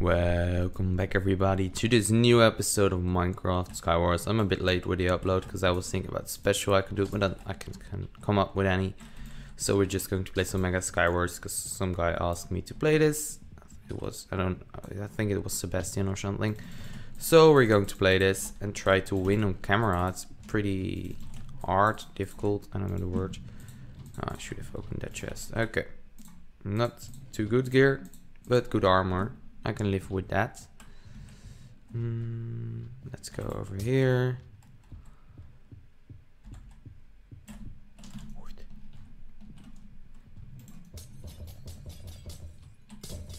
Welcome back everybody to this new episode of Minecraft Skywars. I'm a bit late with the upload because I was thinking about special I could do, but I can, can come up with any. So we're just going to play some Mega Skywars because some guy asked me to play this. It was, I don't, I think it was Sebastian or something. So we're going to play this and try to win on camera. It's pretty hard, difficult, I don't know the word. Oh, I should have opened that chest. Okay. Not too good gear, but good armor. I can live with that. Mm, let's go over here.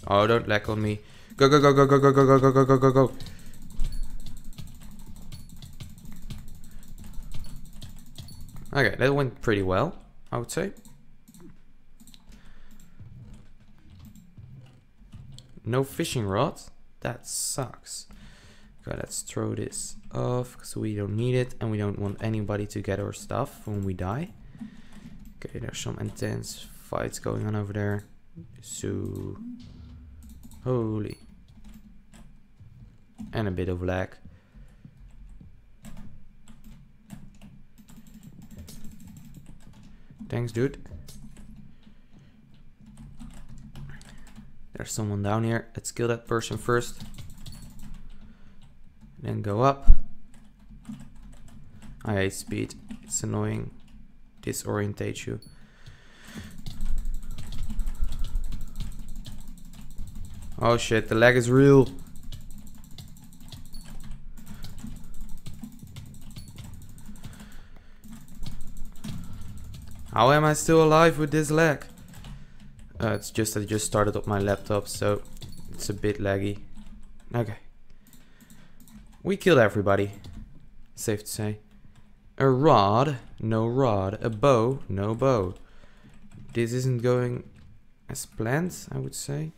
Oh, don't lag on me. Go, go, go, go, go, go, go, go, go, go, go, go, go. Okay, that went pretty well, I would say. No fishing rod? That sucks. Okay, let's throw this off because we don't need it and we don't want anybody to get our stuff when we die. Okay, there's some intense fights going on over there. So, holy. And a bit of lag. Thanks, dude. There's someone down here. Let's kill that person first. Then go up. I hate speed. It's annoying. Disorientate you. Oh shit, the lag is real. How am I still alive with this lag? Uh, it's just I just started up my laptop, so it's a bit laggy. Okay. We killed everybody. Safe to say. A rod, no rod. A bow, no bow. This isn't going as planned, I would say.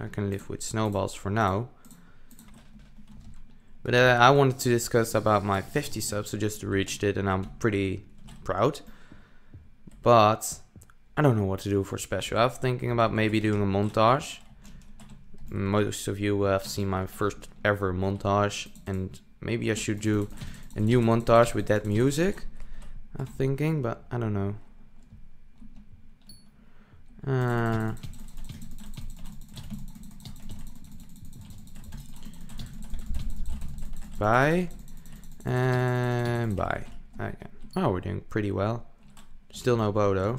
I can live with snowballs for now. But uh, I wanted to discuss about my 50 subs, so just reached it and I'm pretty proud. But I don't know what to do for special. I'm thinking about maybe doing a montage. Most of you have seen my first ever montage and maybe I should do a new montage with that music. I'm thinking, but I don't know. Uh, bye and bye. Okay. Oh, we're doing pretty well. Still no Bodo.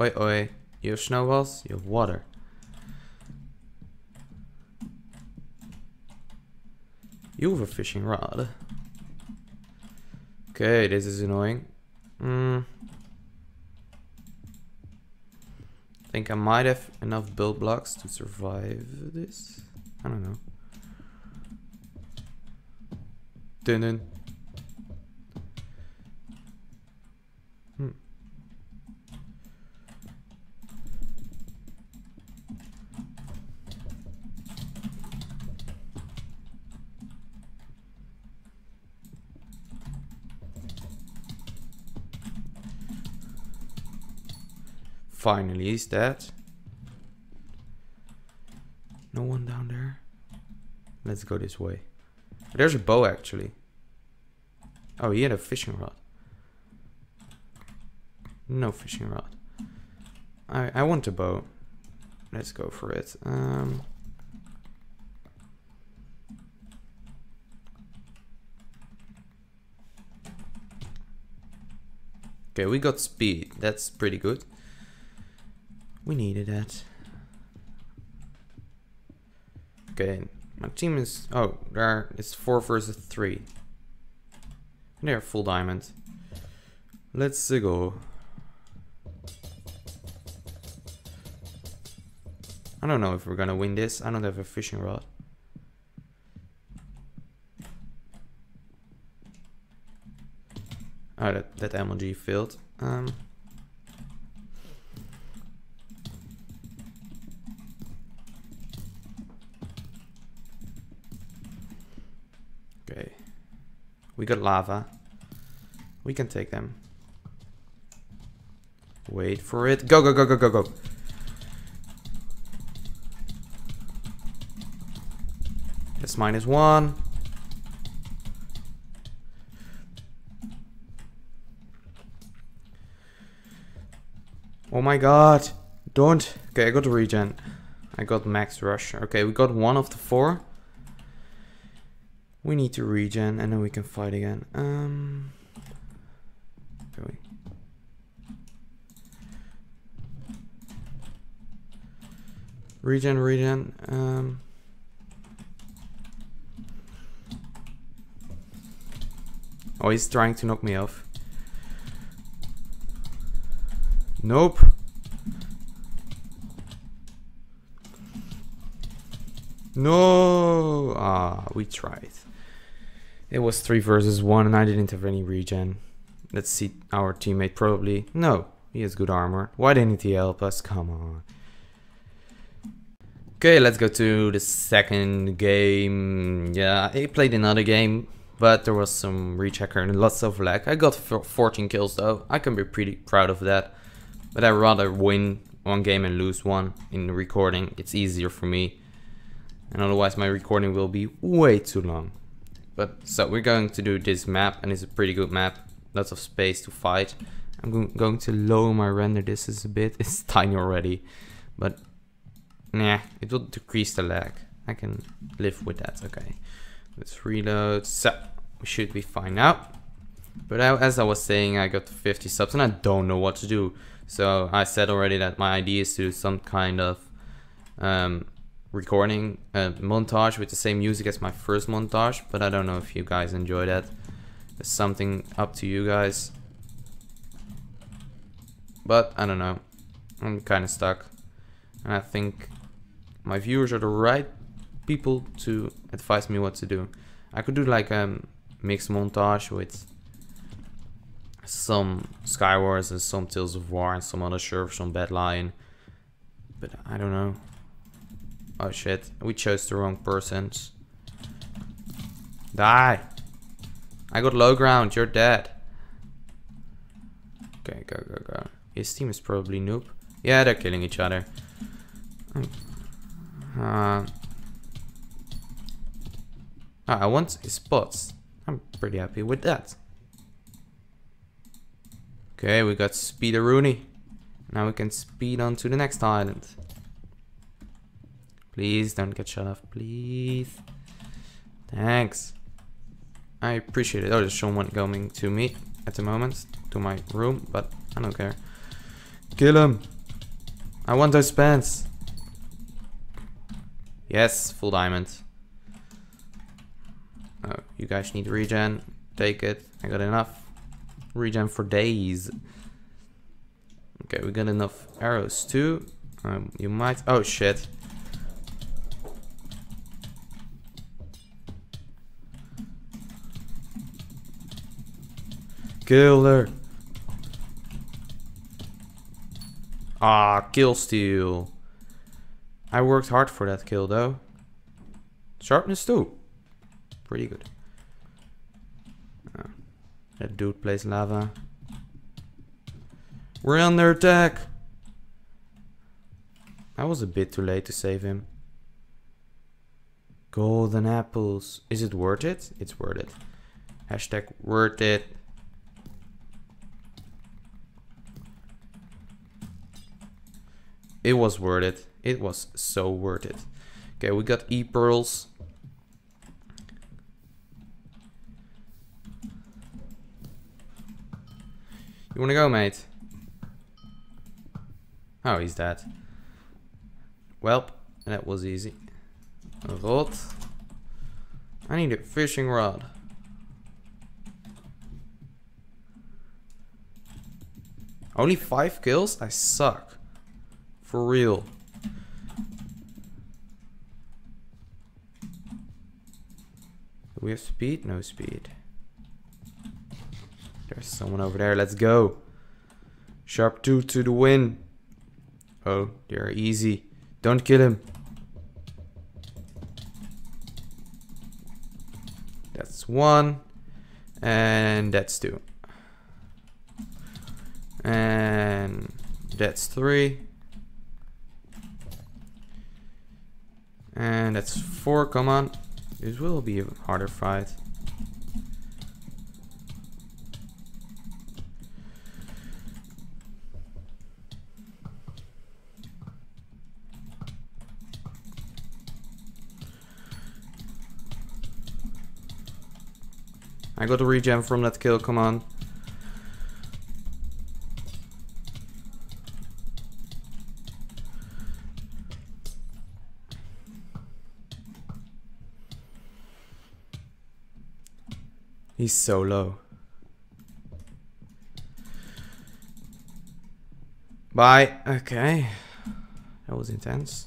Oi, oi. You have snowballs? You have water. You have a fishing rod. Okay, this is annoying. Hmm. think I might have enough build blocks to survive this. I don't know. Dun dun. Finally, he's dead. No one down there. Let's go this way. There's a bow actually. Oh, he had a fishing rod. No fishing rod. I I want a bow. Let's go for it. Um. Okay, we got speed. That's pretty good. We needed that. Okay, my team is... Oh, there it's 4 versus 3. And They're full diamond. Let's go. I don't know if we're gonna win this. I don't have a fishing rod. Oh, that, that MLG failed. Um... Okay. We got lava. We can take them. Wait for it. Go, go, go, go, go, go. It's minus one. Oh my god. Don't. Okay, I got regen. I got max rush. Okay, we got one of the four. We need to regen and then we can fight again. Um. Okay. Regen, regen. Um. Oh, he's trying to knock me off. Nope. No. Ah, we tried. It was three versus one, and I didn't have any regen. Let's see our teammate probably. No, he has good armor. Why didn't he help us? Come on. Okay, let's go to the second game. Yeah, I played another game, but there was some rechecker and lots of lag. I got 14 kills though. I can be pretty proud of that. But I'd rather win one game and lose one in the recording. It's easier for me. And otherwise my recording will be way too long. But so we're going to do this map and it's a pretty good map. Lots of space to fight. I'm going to lower my render distance a bit. It's tiny already. But nah, it will decrease the lag. I can live with that. Okay. Let's reload. So we should be fine now. But as I was saying, I got 50 subs and I don't know what to do. So I said already that my idea is to do some kind of um, recording a montage with the same music as my first montage, but I don't know if you guys enjoy that. It's something up to you guys. But I don't know. I'm kind of stuck. And I think my viewers are the right people to advise me what to do. I could do like a mixed montage with some Skywars and some Tales of War and some other servers on Badlion. But I don't know. Oh shit, we chose the wrong persons. Die! I got low ground, you're dead. Okay, go, go, go. His team is probably noob. Yeah, they're killing each other. Uh, I want spots. I'm pretty happy with that. Okay, we got Speeder Rooney. Now we can speed on to the next island. Please don't get shut off, please. Thanks. I appreciate it. Oh, there's someone coming to me at the moment, to my room, but I don't care. Kill him. I want those pants. Yes, full diamond. Oh, you guys need regen. Take it. I got enough regen for days. Okay, we got enough arrows too. Um, you might. Oh shit. Kill her. Ah, kill steal. I worked hard for that kill though. Sharpness two. Pretty good. That dude plays lava. We're under attack! I was a bit too late to save him. Golden apples. Is it worth it? It's worth it. Hashtag worth it. It was worth it. It was so worth it. Okay, we got E-pearls. You wanna go, mate? Oh, he's dead. Well, that was easy. Rod. I need a fishing rod. Only five kills? I suck. For real. Do we have speed? No speed. There's someone over there. Let's go. Sharp 2 to the win. Oh, they're easy. Don't kill him. That's one. And that's two. And that's three. And that's four, come on. This will be a harder fight. I got a regen from that kill, come on. He's so low. Bye. Okay. That was intense.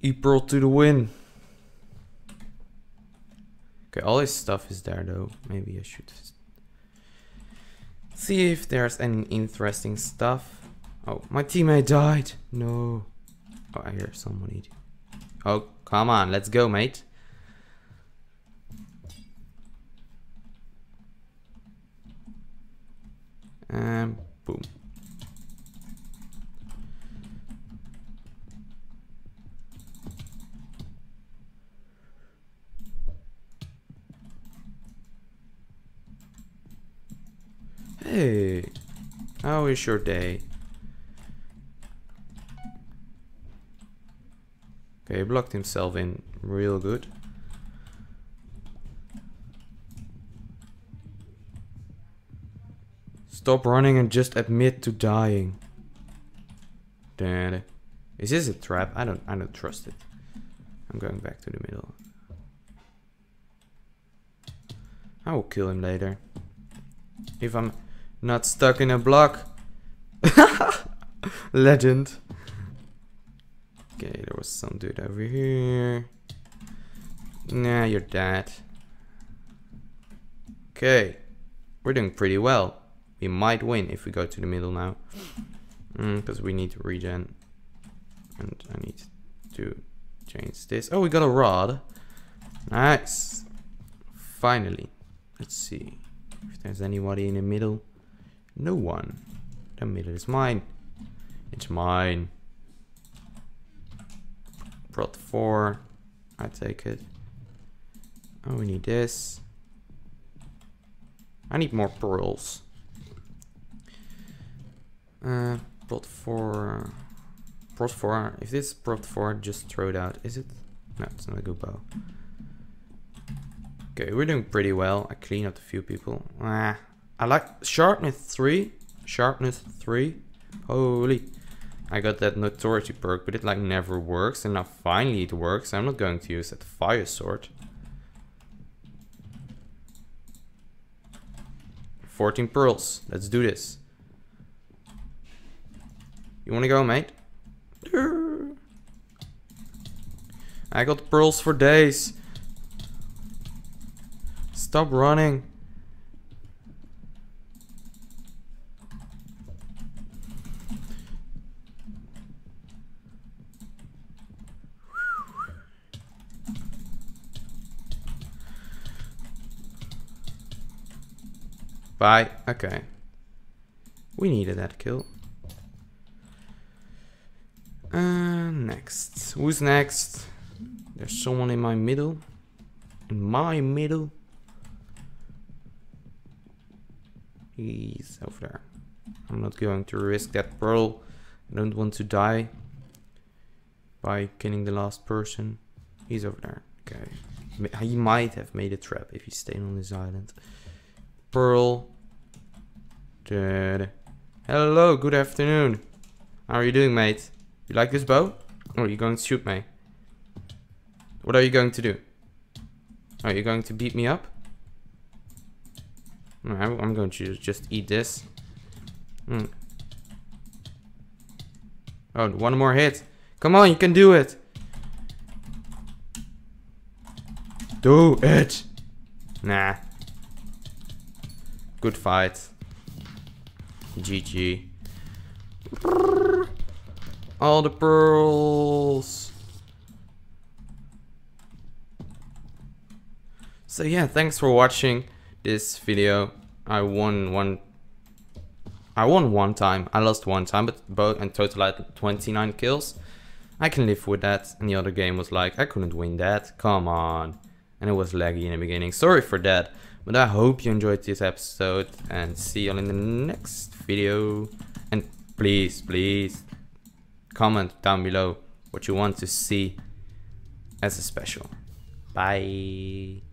April to the win. Okay, all his stuff is there though. Maybe I should see if there's any interesting stuff. Oh, my teammate died. No. Oh, I hear somebody. Oh, come on. Let's go, mate. And boom. Hey, how is your day? Okay, blocked himself in real good. Stop running and just admit to dying. Dad. Is this a trap? I don't I don't trust it. I'm going back to the middle. I will kill him later. If I'm not stuck in a block. Legend. Okay, there was some dude over here. Nah, you're dead. Okay. We're doing pretty well. We might win if we go to the middle now. Because mm, we need to regen. And I need to change this. Oh, we got a rod. Nice. Finally. Let's see if there's anybody in the middle. No one. The middle is mine. It's mine. Prot four. I take it. Oh, we need this. I need more pearls. Uh, prot 4. Prot 4. If this is prot 4, just throw it out. Is it? No, it's not a good bow. Okay, we're doing pretty well. I clean up a few people. Ah, I like sharpness 3. Sharpness 3. Holy. I got that notoriety perk, but it like never works. And now finally it works. I'm not going to use that fire sword. 14 pearls. Let's do this. You wanna go, mate? I got pearls for days. Stop running. Bye. Okay. We needed that kill. Uh, next. Who's next? There's someone in my middle. In my middle. He's over there. I'm not going to risk that pearl. I don't want to die by killing the last person. He's over there. Okay. He might have made a trap if he stayed on this island. Pearl. Dead. Hello, good afternoon. How are you doing, mate? You like this bow? Or are you going to shoot me? What are you going to do? Are you going to beat me up? I'm going to just eat this. Mm. Oh, one more hit. Come on, you can do it. Do it. Nah. Good fight. GG. All the pearls. So yeah, thanks for watching this video. I won one I won one time, I lost one time, but both in total I had 29 kills. I can live with that. And the other game was like, I couldn't win that. Come on. And it was laggy in the beginning. Sorry for that. But I hope you enjoyed this episode and see you all in the next video. And please, please comment down below what you want to see as a special. Bye.